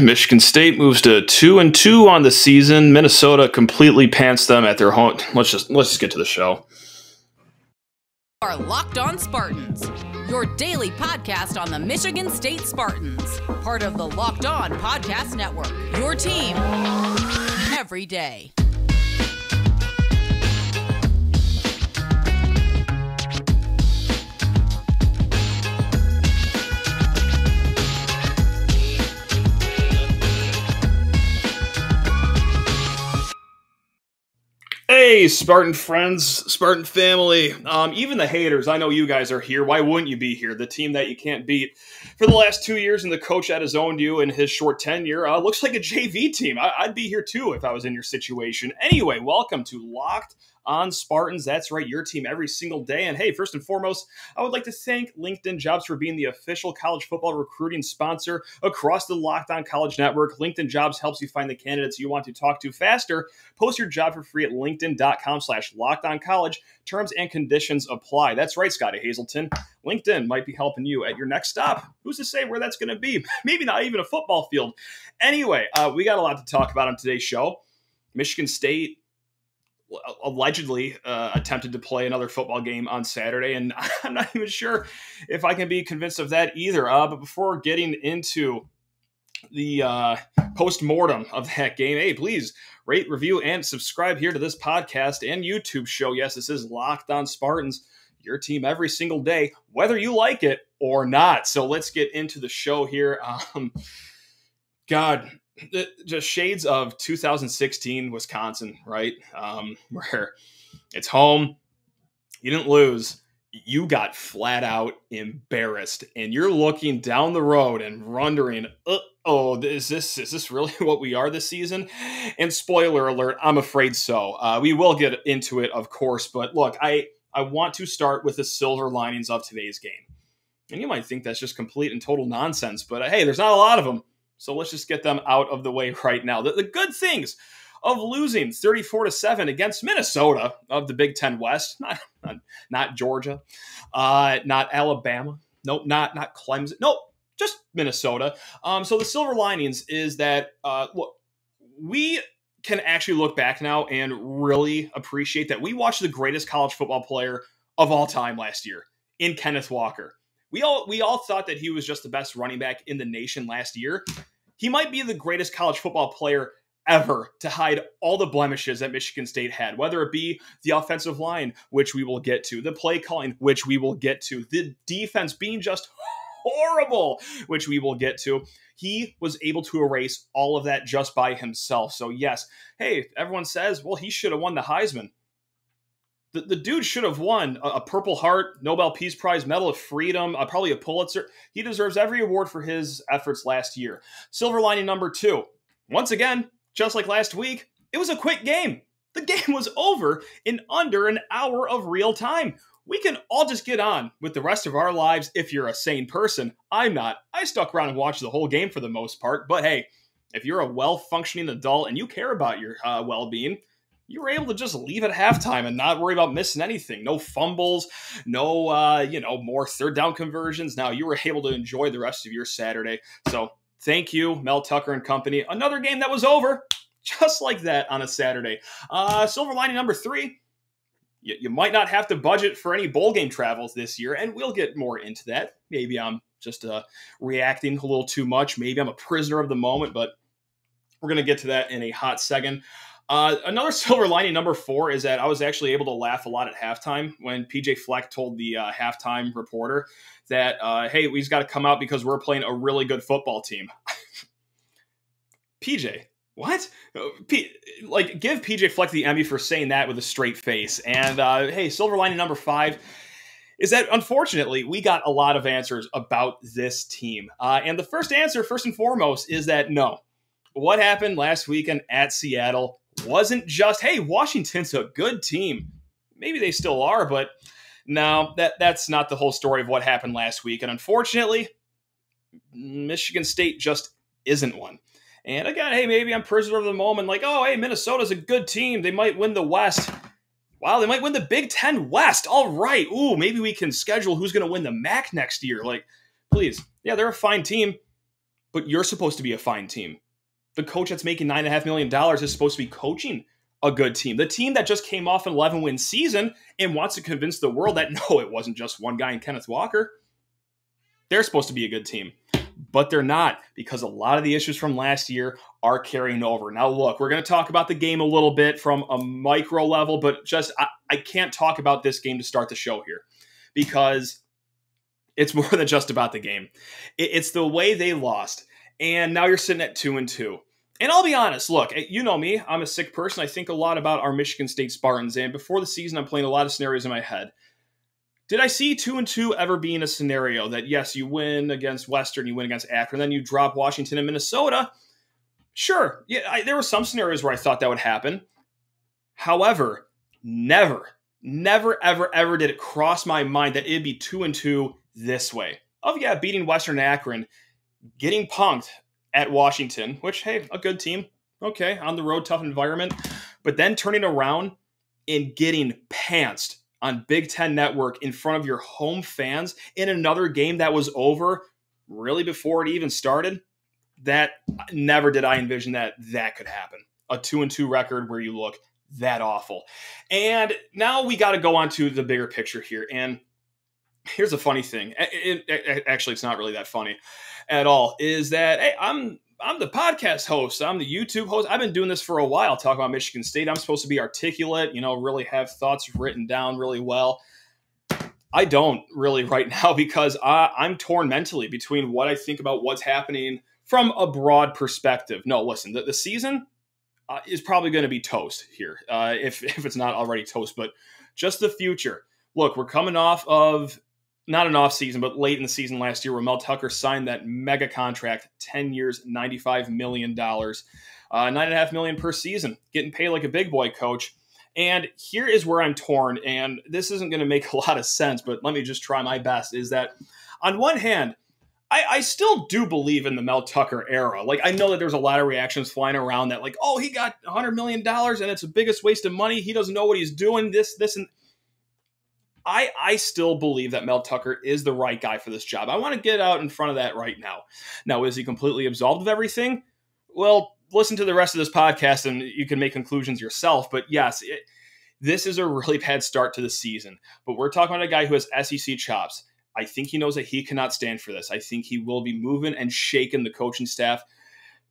Michigan State moves to two and two on the season. Minnesota completely pants them at their home. Let's just let's just get to the show. Are Locked On Spartans, your daily podcast on the Michigan State Spartans, part of the Locked On Podcast Network. Your team every day. Hey, Spartan friends, Spartan family, um, even the haters. I know you guys are here. Why wouldn't you be here? The team that you can't beat for the last two years, and the coach that has owned you in his short tenure uh, looks like a JV team. I- I'd be here too if I was in your situation. Anyway, welcome to Locked on Spartans. That's right, your team every single day. And hey, first and foremost, I would like to thank LinkedIn Jobs for being the official college football recruiting sponsor across the Locked On College Network. LinkedIn Jobs helps you find the candidates you want to talk to faster. Post your job for free at linkedin.com slash locked on college. Terms and conditions apply. That's right, Scottie Hazelton. LinkedIn might be helping you at your next stop. Who's to say where that's going to be? Maybe not even a football field. Anyway, uh, we got a lot to talk about on today's show. Michigan State allegedly uh, attempted to play another football game on Saturday, and I'm not even sure if I can be convinced of that either. Uh, but before getting into the uh, post mortem of that game, hey, please rate, review, and subscribe here to this podcast and YouTube show. Yes, this is Locked On Spartans, your team every single day, whether you like it or not. So let's get into the show here. Um, God, just shades of 2016 Wisconsin, right? Um, where it's home, you didn't lose, you got flat out embarrassed, and you're looking down the road and wondering, oh, is this is this really what we are this season? And spoiler alert, I'm afraid so. Uh, we will get into it, of course, but look, I I want to start with the silver linings of today's game. And you might think that's just complete and total nonsense, but uh, hey, there's not a lot of them. So let's just get them out of the way right now. The, the good things of losing 34 to 7 against Minnesota of the Big Ten West, not, not, not Georgia, uh, not Alabama, nope, not, not Clemson, nope, just Minnesota. Um, so the silver linings is that uh, we can actually look back now and really appreciate that we watched the greatest college football player of all time last year in Kenneth Walker. We all we all thought that he was just the best running back in the nation last year. He might be the greatest college football player ever to hide all the blemishes that Michigan State had, whether it be the offensive line, which we will get to, the play calling, which we will get to, the defense being just horrible, which we will get to. He was able to erase all of that just by himself. So, yes, hey, everyone says, well, he should have won the Heisman the, the dude should have won a, a, Purple Heart, Nobel Peace Prize, Medal of Freedom, uh, probably a Pulitzer. He deserves every award for his efforts last year. Silver lining number two. Once again, just like last week, it was a quick game. The game was over in under an hour of real time. We can all just get on with the rest of our lives if you're a sane person. I'm not. I stuck around and watched the whole game for the most part. But hey, if you're a well functioning adult and you care about your uh, well being, you were able to just leave at halftime and not worry about missing anything. No fumbles, no uh, you know more third down conversions. Now you were able to enjoy the rest of your Saturday. So thank you, Mel Tucker and company. Another game that was over just like that on a Saturday. Uh, silver lining number three. You, might not have to budget for any bowl game travels this year, and we'll get more into that. Maybe I'm just uh, reacting a little too much. Maybe I'm a prisoner of the moment, but we're going to get to that in a hot second. Uh, another silver lining, number four, is that I was actually able to laugh a lot at halftime when PJ Fleck told the uh, halftime reporter that, uh, hey, we've got to come out because we're playing a really good football team. PJ, what? Uh, P- like, give PJ Fleck the Emmy for saying that with a straight face. And uh, hey, silver lining number five is that unfortunately we got a lot of answers about this team. Uh, and the first answer, first and foremost, is that no. What happened last weekend at Seattle wasn't just, hey, Washington's a good team. Maybe they still are, but no, that that's not the whole story of what happened last week. And unfortunately, Michigan State just isn't one. And again, hey, maybe I'm prisoner of the moment, like, oh, hey, Minnesota's a good team. They might win the West. Wow, they might win the Big Ten West. All right. Ooh, maybe we can schedule who's going to win the MAC next year. Like, please. Yeah, they're a fine team. but you're supposed to be a fine team. The coach that's making nine and a half million dollars is supposed to be coaching a good team. The team that just came off an 11 win season and wants to convince the world that no, it wasn't just one guy in Kenneth Walker. They're supposed to be a good team, but they're not because a lot of the issues from last year are carrying over. Now, look, we're going to talk about the game a little bit from a micro level, but just I, I can't talk about this game to start the show here because it's more than just about the game. It, it's the way they lost, and now you're sitting at two and two. And I'll be honest, look, eh, you know me, I'm a sick person. I think a lot about our Michigan State Spartans, and before the season, I'm playing a lot of scenarios in my head. Did I see two and two ever being a scenario that yes, you win against Western, you win against Akron, then you drop Washington and Minnesota? Sure, yeah, I, there were some scenarios where I thought that would happen. However, never, never, ever, ever did it cross my mind that it'd be two and two this way. Oh yeah, beating Western Akron, getting punked at Washington, which hey, a good team. Okay, on the road, tough environment, but then turning around and getting pantsed on Big Ten Network in front of your home fans in another game that was over really before it even started. That never did I envision that that could happen. A two and two record where you look that awful. And now we got to go on to the bigger picture here. And here's a funny thing. It, it, actually, it's not really that funny at all. Is that hey, I'm I'm the podcast host. I'm the YouTube host. I've been doing this for a while, talking about Michigan State. I'm supposed to be articulate, you know, really have thoughts written down really well. I don't really right now because I, I'm torn mentally between what I think about what's happening from a broad perspective. No, listen, the, the season uh, is probably going to be toast here, uh, if, if it's not already toast, but just the future. Look, we're coming off of not an off season, but late in the season last year, where Mel Tucker signed that mega contract, ten years, ninety five million dollars, uh, nine and a half million per season, getting paid like a big boy coach. And here is where I'm torn, and this isn't going to make a lot of sense, but let me just try my best. Is that on one hand, I, I, still do believe in the Mel Tucker era. Like I know that there's a lot of reactions flying around that, like, oh, he got hundred million dollars and it's the biggest waste of money. He doesn't know what he's doing. This, this, and I I still believe that Mel Tucker is the right guy for this job. I want to get out in front of that right now. Now, is he completely absolved of everything? Well, listen to the rest of this podcast and you can make conclusions yourself. But yes, it, this is a really bad start to the season. But we're talking about a guy who has SEC chops. I think he knows that he cannot stand for this. I think he will be moving and shaking the coaching staff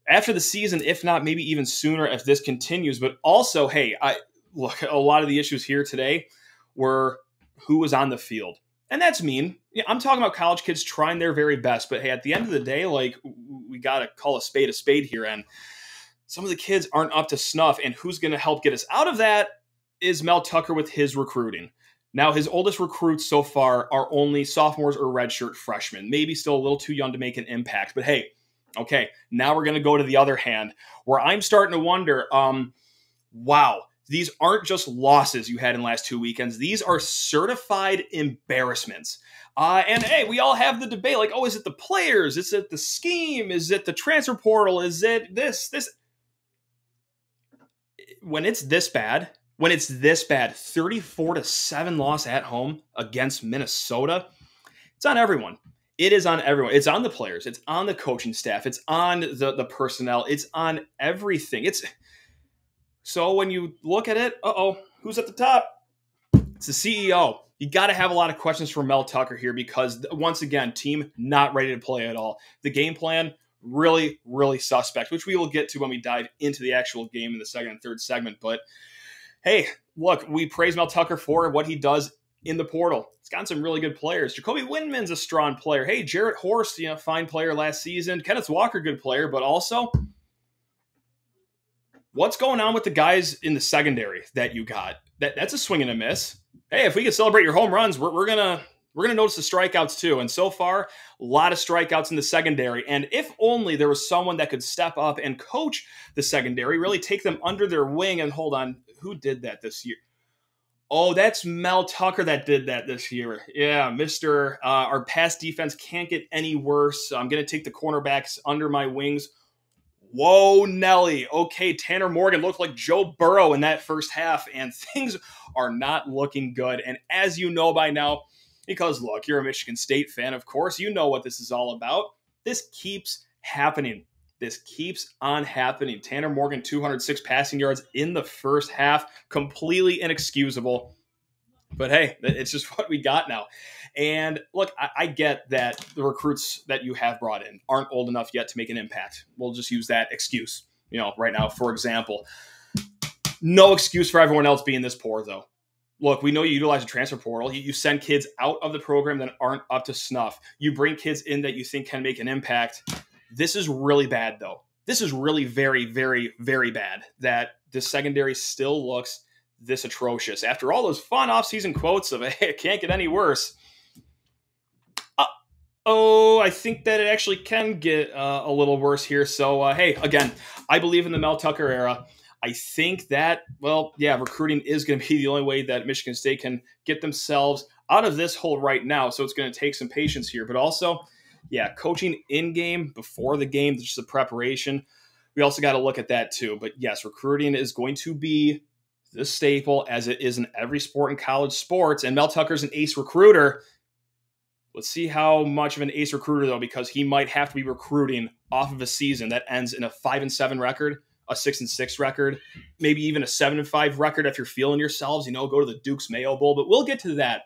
after the season, if not maybe even sooner if this continues. But also, hey, I look a lot of the issues here today were who was on the field. And that's mean. I'm talking about college kids trying their very best, but hey, at the end of the day, like we got to call a spade a spade here. And some of the kids aren't up to snuff. And who's going to help get us out of that is Mel Tucker with his recruiting. Now, his oldest recruits so far are only sophomores or redshirt freshmen, maybe still a little too young to make an impact. But hey, okay, now we're going to go to the other hand where I'm starting to wonder um, wow, these aren't just losses you had in last two weekends. These are certified embarrassments. Uh, and hey, we all have the debate like, oh, is it the players? Is it the scheme? Is it the transfer portal? Is it this, this? When it's this bad, when it's this bad, 34 to 7 loss at home against Minnesota, it's on everyone. It is on everyone. It's on the players. It's on the coaching staff. It's on the, the personnel. It's on everything. It's so when you look at it, uh oh, who's at the top? It's the CEO. You got to have a lot of questions for Mel Tucker here because, once again, team not ready to play at all. The game plan, really, really suspect, which we will get to when we dive into the actual game in the second and third segment. But hey, look, we praise Mel Tucker for what he does in the portal. He's got some really good players. Jacoby Windmon's a strong player. Hey, Jarrett Horst, you know, fine player last season. Kenneth Walker, good player, but also what's going on with the guys in the secondary that you got? That that's a swing and a miss. Hey, if we can celebrate your home runs, we're, we're gonna we're gonna notice the strikeouts too. And so far, a lot of strikeouts in the secondary. And if only there was someone that could step up and coach the secondary, really take them under their wing. And hold on, who did that this year? Oh, that's Mel Tucker that did that this year. Yeah, Mister. Uh, our pass defense can't get any worse. I'm gonna take the cornerbacks under my wings Whoa, Nelly. Okay, Tanner Morgan looked like Joe Burrow in that first half, and things are not looking good. And as you know by now, because look, you're a Michigan State fan, of course, you know what this is all about. This keeps happening. This keeps on happening. Tanner Morgan, 206 passing yards in the first half, completely inexcusable. But hey, it's just what we got now. And look, I, I, get that the recruits that you have brought in aren't old enough yet to make an impact. We'll just use that excuse, you know, right now, for example. No excuse for everyone else being this poor, though. Look, we know you utilize a transfer portal. You, you send kids out of the program that aren't up to snuff. You bring kids in that you think can make an impact. This is really bad, though. This is really very, very, very bad that the secondary still looks this atrocious. After all those fun offseason quotes of, hey, it can't get any worse, Oh, I think that it actually can get uh, a little worse here. So, uh, hey, again, I believe in the Mel Tucker era. I think that, well, yeah, recruiting is going to be the only way that Michigan State can get themselves out of this hole right now. So it's going to take some patience here. But also, yeah, coaching in game before the game, just the preparation. We also got to look at that too. But yes, recruiting is going to be the staple as it is in every sport in college sports. And Mel Tucker's an ace recruiter. Let's see how much of an ace recruiter though, because he might have to be recruiting off of a season that ends in a five and seven record, a six and six record, maybe even a seven and five record if you're feeling yourselves. You know, go to the Duke's Mayo Bowl. But we'll get to that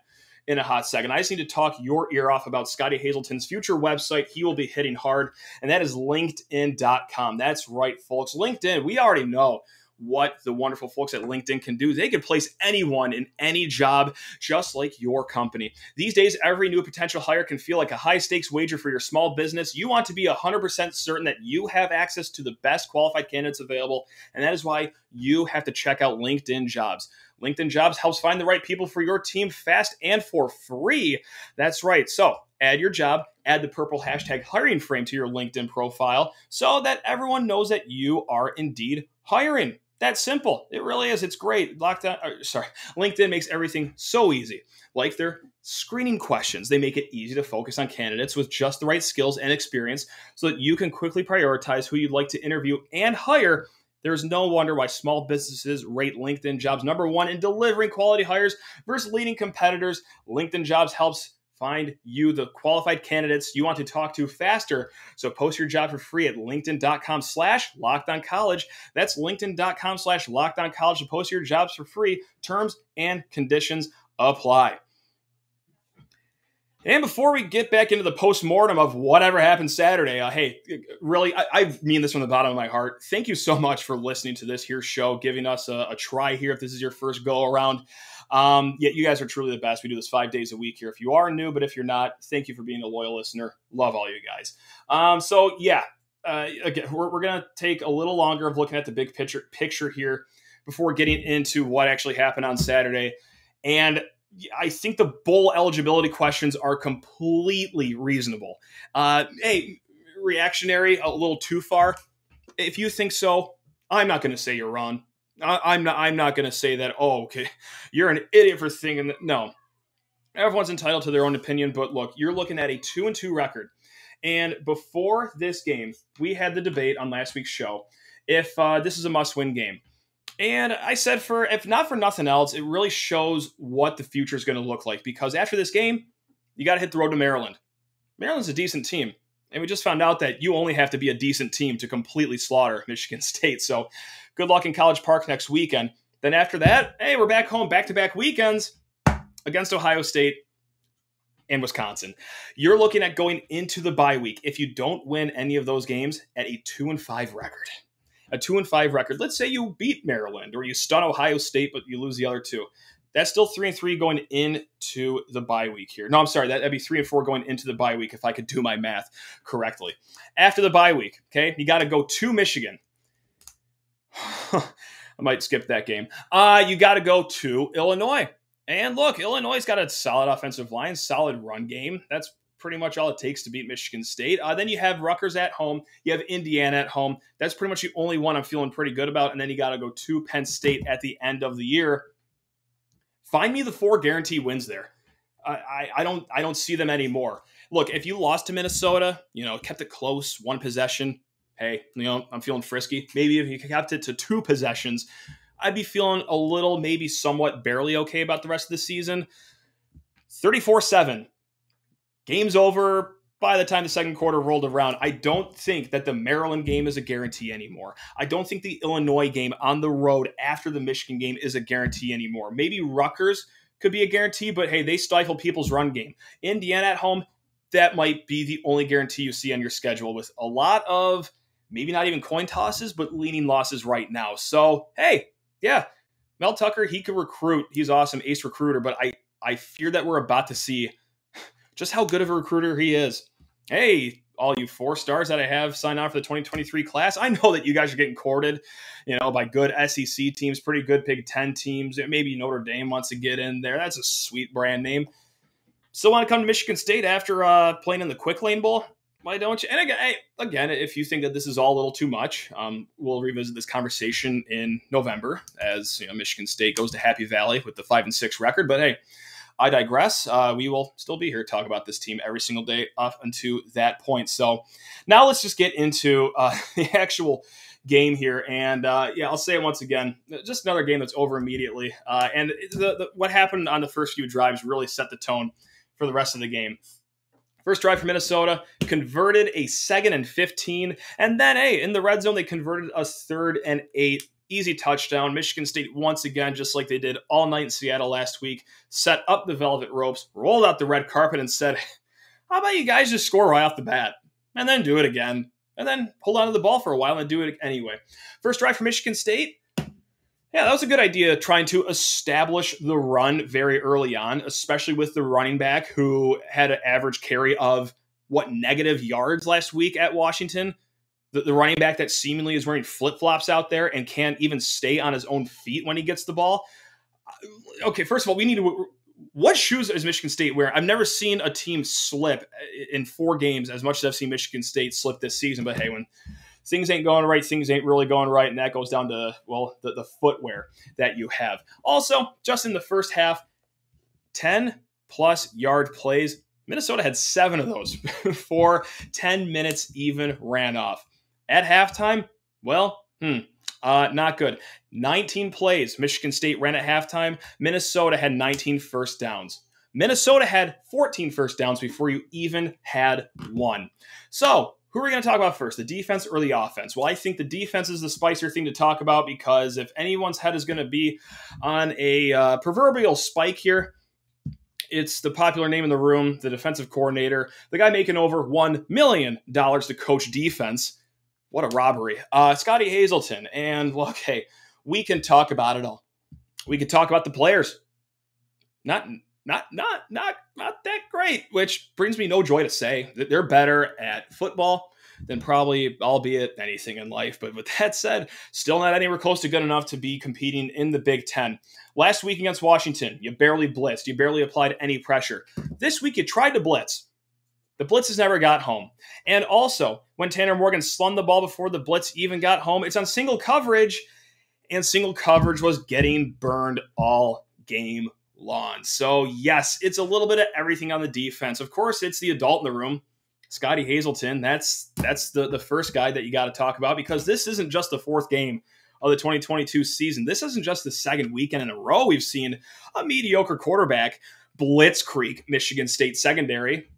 in a hot second. I just need to talk your ear off about Scottie Hazelton's future website. He will be hitting hard, and that is LinkedIn.com. That's right, folks. LinkedIn. We already know what the wonderful folks at LinkedIn can do. They can place anyone in any job, just like your company. These days, every new potential hire can feel like a high stakes wager for your small business. You want to be 100% certain that you have access to the best qualified candidates available, and that is why you have to check out LinkedIn Jobs. LinkedIn Jobs helps find the right people for your team fast and for free. That's right. So, add your job, add the purple hashtag hiring frame to your LinkedIn profile so that everyone knows that you are indeed hiring. That simple. It really is. It's great. Lockdown, or, sorry, LinkedIn makes everything so easy. Like their screening questions, they make it easy to focus on candidates with just the right skills and experience so that you can quickly prioritize who you'd like to interview and hire. There's no wonder why small businesses rate LinkedIn jobs number one in delivering quality hires versus leading competitors. LinkedIn jobs helps find you the qualified candidates you want to talk to faster. So post your job for free at linkedin.com slash lockdown college. That's linkedin.com slash lockdown college to post your jobs for free. Terms and conditions apply. And before we get back into the post-mortem of whatever happened Saturday, uh, hey, really, I, I, mean this from the bottom of my heart. Thank you so much for listening to this here show, giving us a, a try here if this is your first go around. Um, yeah, you guys are truly the best. We do this five days a week here. If you are new, but if you're not, thank you for being a loyal listener. Love all you guys. Um, so yeah, uh, again, we're, we're gonna take a little longer of looking at the big picture picture here before getting into what actually happened on Saturday. And I think the bowl eligibility questions are completely reasonable. Uh, hey, reactionary, a little too far. If you think so, I'm not going to say you're wrong. I, am not. I'm not going to say that. Oh, okay, you're an idiot for thinking that. No, everyone's entitled to their own opinion. But look, you're looking at a two and two record, and before this game, we had the debate on last week's show if uh, this is a must-win game. And I said, for if not for nothing else, it really shows what the future is going to look like. Because after this game, you got to hit the road to Maryland. Maryland's a decent team. And we just found out that you only have to be a decent team to completely slaughter Michigan State. So good luck in College Park next weekend. Then after that, hey, we're back home, back to back weekends against Ohio State and Wisconsin. You're looking at going into the bye week if you don't win any of those games at a two and five record. A two and five record. Let's say you beat Maryland or you stun Ohio State, but you lose the other two. That's still three and three going into the bye week here. No, I'm sorry. That'd be three and four going into the bye week if I could do my math correctly. After the bye week, okay, you got to go to Michigan. I might skip that game. Uh, you got to go to Illinois. And look, Illinois' got a solid offensive line, solid run game. That's pretty much all it takes to beat Michigan State. Uh, then you have Rutgers at home. You have Indiana at home. That's pretty much the only one I'm feeling pretty good about. And then you got to go to Penn State at the end of the year. Find me the four guarantee wins there. I, I, don't I don't see them anymore. Look, if you lost to Minnesota, you know, kept it close, one possession. Hey, you know, I'm feeling frisky. Maybe if you kept it to two possessions, I'd be feeling a little, maybe somewhat barely okay about the rest of the season. 34 7. Game's over. by the time the second quarter rolled around, I don't think that the Maryland game is a guarantee anymore. I don't think the Illinois game on the road after the Michigan game is a guarantee anymore. Maybe Rutgers could be a guarantee, but hey, they stifle people's run game. Indiana at home, that might be the only guarantee you see on your schedule with a lot of maybe not even coin tosses, but leaning losses right now. So, hey, yeah, Mel Tucker, he could recruit. He's awesome, ace recruiter, but I, I fear that we're about to see just how good of a recruiter he is. Hey, all you four stars that I have signed on for the 2023 class, I know that you guys are getting courted, you know, by good SEC teams, pretty good Big Ten teams. Maybe Notre Dame wants to get in there. That's a sweet brand name. Still want to come to Michigan State after uh, playing in the Quick Lane Bowl? Why don't you? And again, hey, again, if you think that this is all a little too much, um, we'll revisit this conversation in November as you know Michigan State goes to Happy Valley with the five and six record. But hey, I digress. Uh, we will still be here to talk about this team every single day up until that point. So now let's just get into uh, the actual game here. And uh, yeah, I'll say it once again, just another game that's over immediately. Uh, and the, the, what happened on the first few drives really set the tone for the rest of the game. First drive for Minnesota, converted a second and 15. And then, hey, in the red zone, they converted a third and eight easy touchdown. Michigan State, once again, just like they did all night in Seattle last week, set up the velvet ropes, rolled out the red carpet, and said, How about you guys just score right off the bat and then do it again? And then hold on to the ball for a while and do it anyway. First drive for Michigan State. Yeah, that was a good idea trying to establish the run very early on, especially with the running back who had an average carry of what negative yards last week at Washington the, the running back that seemingly is wearing flip flops out there and can't even stay on his own feet when he gets the ball. Uh, okay, first of all, we need to. What shoes is Michigan State wearing? I've never seen a team slip uh, in four games as much as I've seen Michigan State slip this season. But hey, when things ain't going right, things ain't really going right, and that goes down to well the, the footwear that you have. Also, just in the first half, ten plus yard plays. Minnesota had seven of those before 10 minutes even ran off. At halftime, well, hmm, uh, not good. 19 plays Michigan State ran at halftime. Minnesota had 19 first downs. Minnesota had 14 first downs before you even had one. So, who are we going to talk about first, the defense or the offense? Well, I think the defense is the spicier thing to talk about because if anyone's head is going to be on a uh, proverbial spike here, it's the popular name in the room, the defensive coordinator, the guy making over $1 million to coach defense what a robbery. Uh, Scottie Hazelton. And well, okay, we can talk about it all. We can talk about the players. Not not not not not that great, which brings me no joy to say that they're better at football than probably albeit anything in life. But with that said, still not anywhere close to good enough to be competing in the Big Ten. Last week against Washington, you barely blitzed. You barely applied any pressure. This week you tried to blitz. The blitzes never got home. And also, when Tanner Morgan slung the ball before the blitz even got home, it's on single coverage, and single coverage was getting burned all game long. So, yes, it's a little bit of everything on the defense. Of course, it's the adult in the room. Scottie Hazelton, that's that's the, the first guy that you got to talk about because this isn't just the fourth game of the 2022 season. This isn't just the second weekend in a row we've seen a mediocre quarterback blitzkrieg Michigan State secondary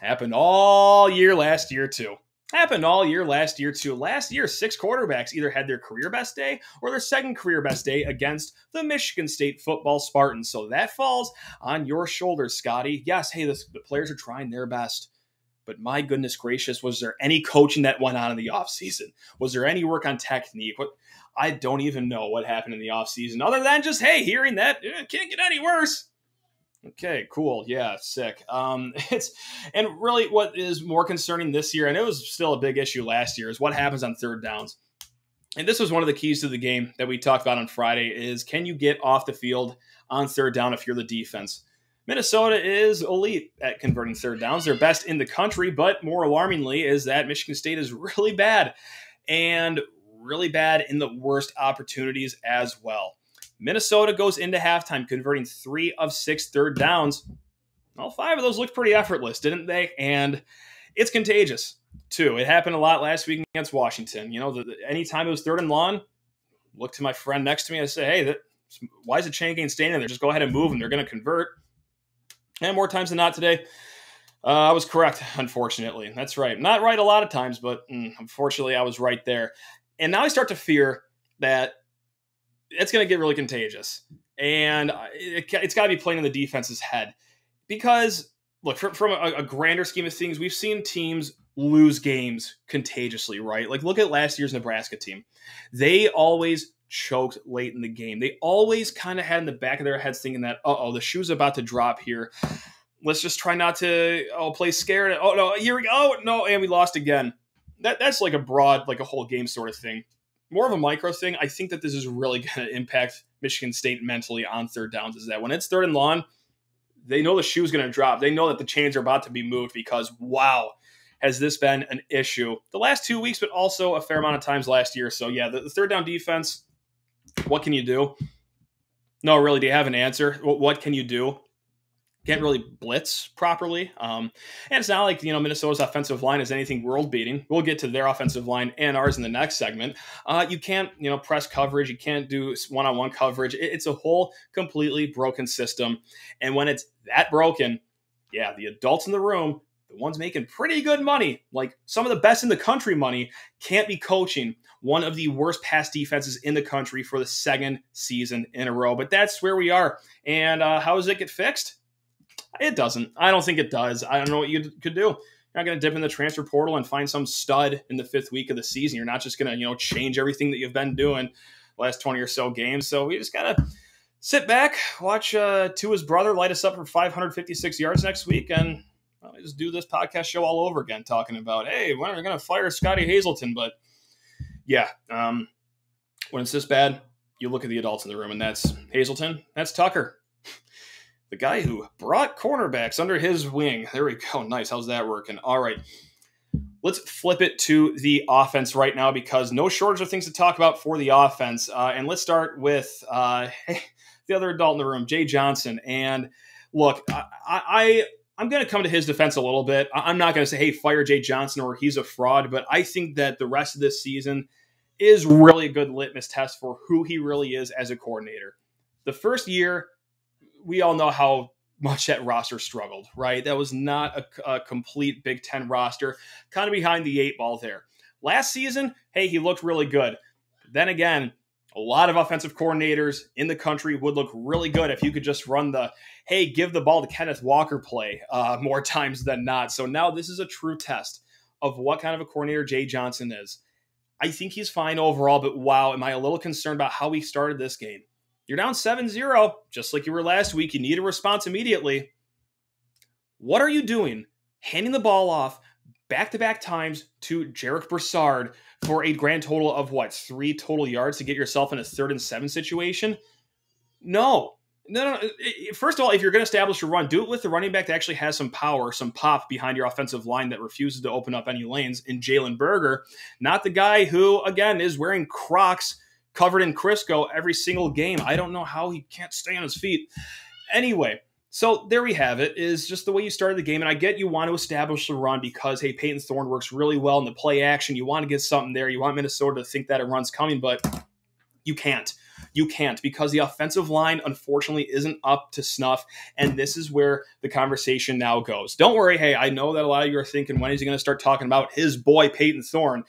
Happened all year last year, too. Happened all year last year, too. Last year, six quarterbacks either had their career best day or their second career best day against the Michigan State football Spartans. So that falls on your shoulders, Scottie. Yes, hey, the, the players are trying their best. But my goodness gracious, was there any coaching that went on in the offseason? Was there any work on technique? What I don't even know what happened in the offseason other than just, hey, hearing that it can't get any worse. Okay, cool. Yeah, sick. Um, it's and really what is more concerning this year, and it was still a big issue last year, is what happens on third downs. And this was one of the keys to the game that we talked about on Friday is can you get off the field on third down if you're the defense? Minnesota is elite at converting third downs. They're best in the country, but more alarmingly is that Michigan State is really bad and really bad in the worst opportunities as well. Minnesota goes into halftime converting three of six third downs. All five of those looked pretty effortless, didn't they? And it's contagious too. It happened a lot last week against Washington. You know, the, the, anytime it was third and long, look to my friend next to me and say, "Hey, that, why is the chain gang standing there? Just go ahead and move, and they're going to convert." And more times than not today, Uh, I was correct, unfortunately. That's right. Not right a lot of times, but mm, unfortunately, I was right there. And now I start to fear that it's going to get really contagious. And it, has got to be playing in the defense's head. Because, look, from, from a, a grander scheme of things, we've seen teams lose games contagiously, right? Like, look at last year's Nebraska team. They always choked late in the game. They always kind of had in the back of their heads thinking that, uh oh, the shoe's about to drop here let's just try not to oh play scared. Oh no, here we go. Oh no, and we lost again. That that's like a broad, like a whole game sort of thing. More of a micro thing. I think that this is really going to impact Michigan State mentally on third downs. Is that when it's third and long, they know the shoe's going to drop. They know that the chains are about to be moved because wow, has this been an issue the last two weeks, but also a fair amount of times last year. So yeah, the, the third down defense. What can you do? No, really, do you have an answer? What, what can you do? Can't really blitz properly. Um, and it's not like, you know, Minnesota's offensive line is anything world beating. We'll get to their offensive line and ours in the next segment. Uh, you can't, you know, press coverage. You can't do one on one coverage. it's a whole completely broken system. And when it's that broken, yeah, the adults in the room, the ones making pretty good money, like some of the best in the country money, can't be coaching one of the worst pass defenses in the country for the second season in a row. But that's where we are. And uh, how does it get fixed? It doesn't. I don't think it does. I don't know what you could do. You're not going to dip in the transfer portal and find some stud in the fifth week of the season. You're not just going to, you know, change everything that you've been doing last 20 or so games. So we just got to sit back, watch uh, Tua's brother light us up for 556 yards next week, and well, just do this podcast show all over again, talking about, hey, when are we going to fire Scottie Hazelton? But yeah, um, when it's this bad, you look at the adults in the room, and that's Hazelton, that's Tucker the guy who brought cornerbacks under his wing. There we go. Nice. How's that working? All right. Let's flip it to the offense right now because no shortage of things to talk about for the offense. Uh, and let's start with uh, the other adult in the room, Jay Johnson. And look, I, I I'm going to come to his defense a little bit. I'm not going to say, hey, fire Jay Johnson or he's a fraud, but I think that the rest of this season is really a good litmus test for who he really is as a coordinator. The first year, we all know how much that roster struggled, right? That was not a, a, complete Big Ten roster, kind of behind the eight ball there. Last season, hey, he looked really good. Then again, a lot of offensive coordinators in the country would look really good if you could just run the hey, give the ball to Kenneth Walker play uh, more times than not. So now this is a true test of what kind of a coordinator Jay Johnson is. I think he's fine overall, but wow, am I a little concerned about how he started this game? You're down 7 0, just like you were last week. You need a response immediately. What are you doing? Handing the ball off back to back times to Jarek Broussard for a grand total of what, three total yards to get yourself in a third and seven situation? No. No, no, First of all, if you're going to establish a run, do it with the running back that actually has some power, some pop behind your offensive line that refuses to open up any lanes in Jalen Berger, not the guy who, again, is wearing Crocs covered in Crisco every single game. I don't know how he can't stay on his feet. Anyway, so there we have it. Is just the way you started the game, and I get you want to establish the run because hey, Payton Thorne works really well in the play action. You want to get something there. You want Minnesota to think that a run's coming, but you can't. You can't because the offensive line, unfortunately, isn't up to snuff. And this is where the conversation now goes. Don't worry. Hey, I know that a lot of you are thinking, when is he going to start talking about his boy, Payton Thorne?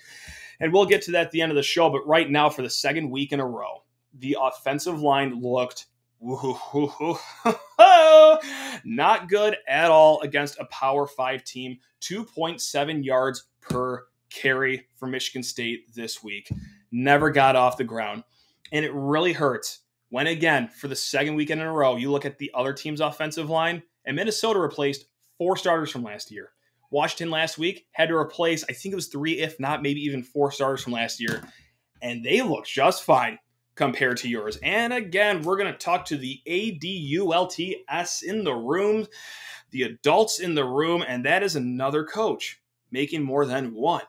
And we'll get to that at the end of the show. But right now, for the second week in a row, the offensive line looked not good at all against a Power Five team. 2.7 yards per carry for Michigan State this week. Never got off the ground. And it really hurts when, again, for the second weekend in a row, you look at the other team's offensive line, and Minnesota replaced four starters from last year. Washington last week had to replace, I think it was three, if not maybe even four starters from last year, and they look just fine compared to yours. And again, we're going to talk to the ADULTS in the room, the adults in the room, and that is another coach making more than one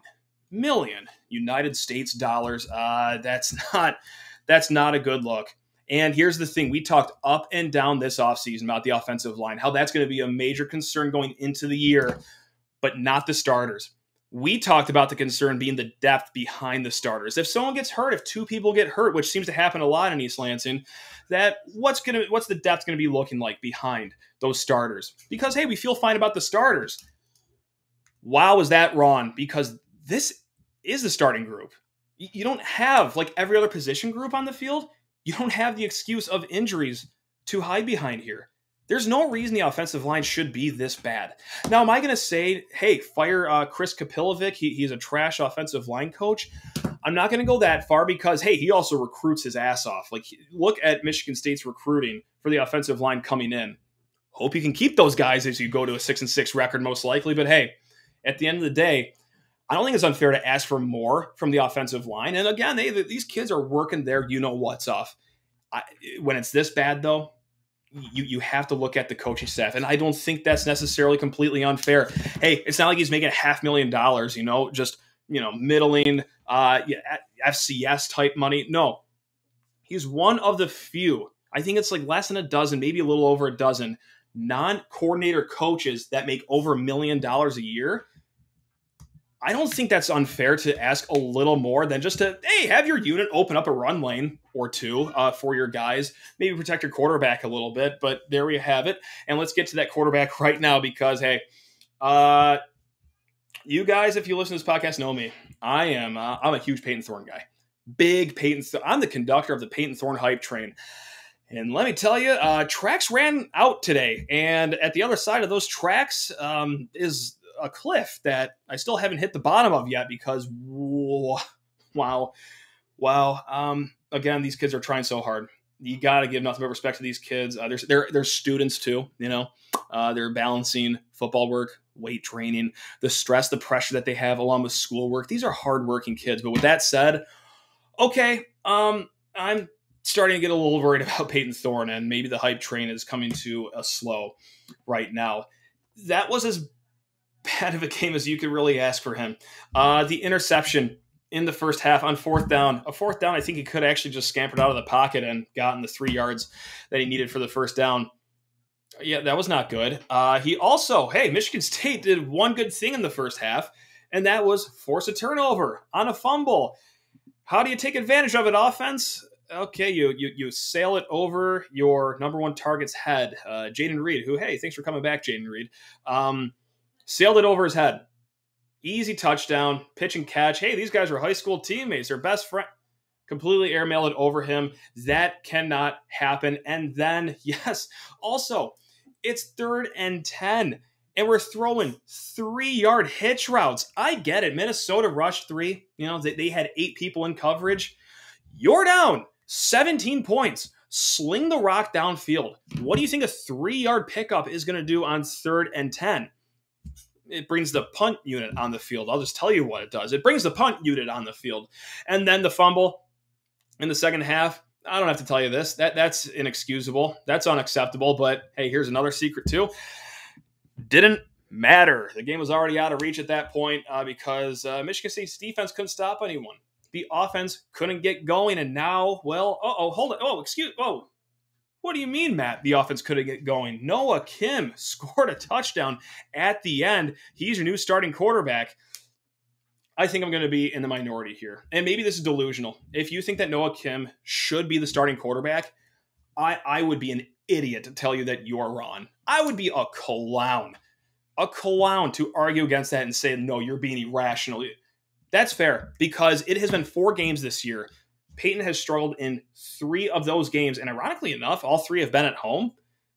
million United States dollars. Uh, that's not that's not a good look. And here's the thing we talked up and down this offseason about the offensive line, how that's going to be a major concern going into the year but not the starters. We talked about the concern being the depth behind the starters. If someone gets hurt, if two people get hurt, which seems to happen a lot in East Lansing, that what's gonna what's the depth gonna be looking like behind those starters? Because hey, we feel fine about the starters. Wow, was that wrong? Because this is the starting group. You don't have like every other position group on the field. You don't have the excuse of injuries to hide behind here. There's no reason the offensive line should be this bad. Now, am I going to say, hey, fire uh, Chris Kapilovic? He, he's a trash offensive line coach. I'm not going to go that far because, hey, he also recruits his ass off. Like, look at Michigan State's recruiting for the offensive line coming in. Hope you can keep those guys as you go to a six and six record, most likely. But hey, at the end of the day, I don't think it's unfair to ask for more from the offensive line. And again, they, these kids are working their you know what's off. I, when it's this bad, though, you you have to look at the coaching staff, and I don't think that's necessarily completely unfair. Hey, it's not like he's making a half million dollars, you know, just you know, middling, uh, FCS type money. No, he's one of the few. I think it's like less than a dozen, maybe a little over a dozen non-coordinator coaches that make over a million dollars a year I don't think that's unfair to ask a little more than just to, hey, have your unit open up a run lane or two uh, for your guys. Maybe protect your quarterback a little bit, but there we have it. And let's get to that quarterback right now because, hey, uh, you guys, if you listen to this podcast, know me. I am, uh, I'm a huge Payton Thorne guy. Big Payton. Th- I'm the conductor of the Payton Thorne hype train. And let me tell you, uh, tracks ran out today. And at the other side of those tracks um, is a cliff that I still haven't hit the bottom of yet because wow, wow. Um, again, these kids are trying so hard. You got to give nothing but respect to these kids. Uh, there's they're, they're students too. You know, uh, they're balancing football work, weight training, the stress, the pressure that they have along with schoolwork. These are hardworking kids. But with that said, okay, um, I'm starting to get a little worried about Payton Thorne, and maybe the hype train is coming to a slow right now. That was as bad of a game as you could really ask for him. Uh, the interception in the first half on fourth down, a fourth down, I think he could actually just scampered out of the pocket and gotten the three yards that he needed for the first down. Yeah, that was not good. Uh, he also, hey, Michigan State did one good thing in the first half, and that was force a turnover on a fumble. How do you take advantage of it, offense? Okay, you you you sail it over your number one target's head, uh, Jayden Reed. Who, hey, thanks for coming back, Jayden Reed. Um, sailed it over his head. Easy touchdown, pitch and catch. Hey, these guys are high school teammates, their best friend. Completely airmail it over him. That cannot happen. And then, yes, also, it's third and 10, and we're throwing three yard hitch routes. I get it. Minnesota rushed three. You know, they, they had eight people in coverage. You're down 17 points sling the rock downfield. What do you think a three yard pickup is going to do on third and 10? It brings the punt unit on the field. I'll just tell you what it does. It brings the punt unit on the field. And then the fumble in the second half. I don't have to tell you this. That that's inexcusable. That's unacceptable. But hey, here's another secret too. Didn't matter. The game was already out of reach at that point uh, because uh, Michigan State's defense couldn't stop anyone. The offense couldn't get going, and now, well, oh, hold it. Oh, excuse. Oh, what do you mean, Matt? The offense couldn't get going. Noah Kim scored a touchdown at the end. He's your new starting quarterback. I think I'm going to be in the minority here. And maybe this is delusional. If you think that Noah Kim should be the starting quarterback, I, I would be an idiot to tell you that you're wrong. I would be a clown, a clown to argue against that and say, no, you're being irrational. That's fair because it has been four games this year Payton has struggled in three of those games, and ironically enough, all three have been at home.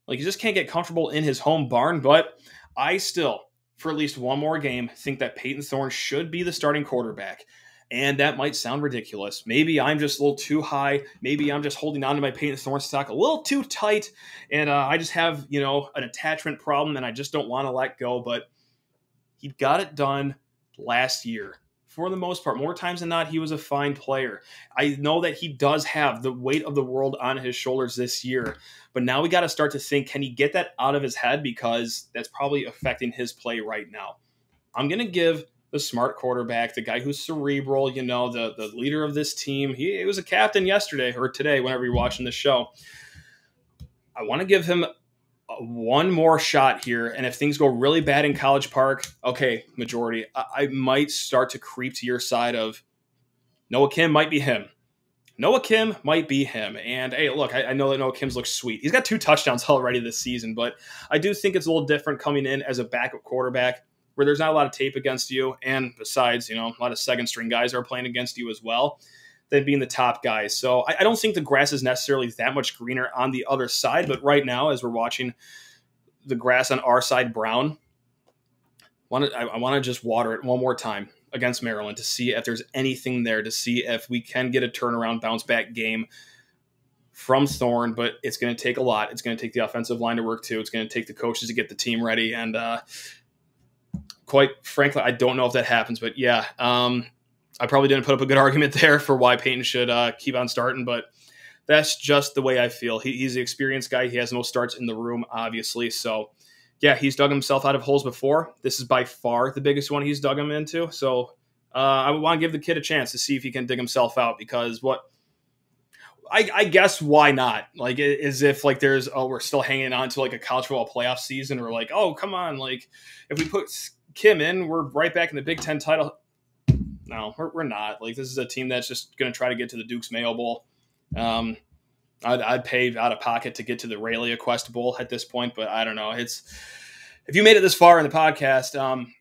Like, he just can't get comfortable in his home barn. But I still, for at least one more game, think that Payton Thorne should be the starting quarterback. And that might sound ridiculous. Maybe I'm just a little too high. Maybe I'm just holding on to my Payton Thorne stock a little too tight. And uh, I just have, you know, an attachment problem and I just don't want to let go. But he got it done last year for the most part. More times than not, he was a fine player. I know that he does have the weight of the world on his shoulders this year, but now we got to start to think can he get that out of his head? Because that's probably affecting his play right now. I'm going to give the smart quarterback, the guy who's cerebral, you know, the, the leader of this team. He, he was a captain yesterday or today, whenever you're watching the show. I want to give him Uh, one more shot here, and if things go really bad in College Park, okay, majority, I, I might start to creep to your side of Noah Kim might be him. Noah Kim might be him. And hey, look, I, I, know that Noah Kim's looks sweet. He's got two touchdowns already this season, but I do think it's a little different coming in as a backup quarterback. where there's not a lot of tape against you, and besides, you know, a lot of second string guys are playing against you as well, than being the top guys. So I, I don't think the grass is necessarily that much greener on the other side. But right now, as we're watching the grass on our side brown, want to, I, I want to just water it one more time against Maryland to see if there's anything there to see if we can get a turnaround bounce back game from Thorne, but it's going to take a lot. It's going to take the offensive line to work too. It's going to take the coaches to get the team ready. And uh, quite frankly, I don't know if that happens, but yeah, um, I probably didn't put up a good argument there for why Payton should uh, keep on starting, but that's just the way I feel. He, he's the experienced guy. He has no starts in the room, obviously. So, yeah, he's dug himself out of holes before. This is by far the biggest one he's dug him into. So, uh, I want to give the kid a chance to see if he can dig himself out because what I, I, guess why not? Like, as if like there's oh we're still hanging on to like a college football playoff season, or like oh come on, like if we put Kim in, we're right back in the Big Ten title no, we're, we're not. Like this is a team that's just going to try to get to the Duke's Mayo Bowl. Um, I'd, I'd, pay out of pocket to get to the Rallia Quest Bowl at this point, but I don't know. It's if you made it this far in the podcast, um,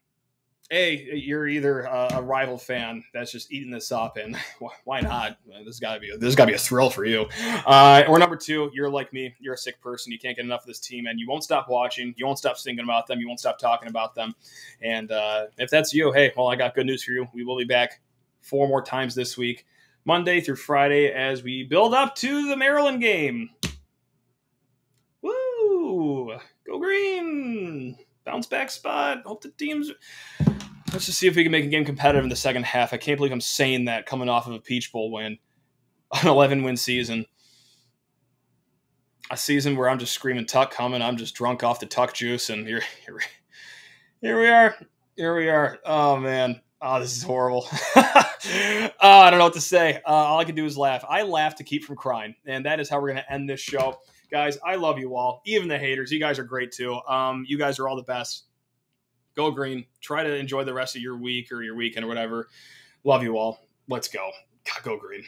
a you're either a, rival fan that's just eating this up, and why not? This got to be this got to be a thrill for you. Uh, or number two, you're like me, you're a sick person. You can't get enough of this team, and you won't stop watching. You won't stop thinking about them. You won't stop talking about them. And uh, if that's you, hey, well, I got good news for you. We will be back four more times this week, Monday through Friday, as we build up to the Maryland game. Woo! Go green! Bounce back spot. Hope the teams Let's just see if we can make a game competitive in the second half. I can't believe I'm saying that coming off of a Peach Bowl win, an 11 win season. A season where I'm just screaming tuck coming. I'm just drunk off the tuck juice, and here, here, here we are. Here we are. Oh man. Oh, this is horrible. oh, I don't know what to say. Uh, all I can do is laugh. I laugh to keep from crying, and that is how we're going to end this show, guys. I love you all, even the haters. You guys are great too. Um, you guys are all the best go green. Try to enjoy the rest of your week or your weekend or whatever. Love you all. Let's go. God, go green.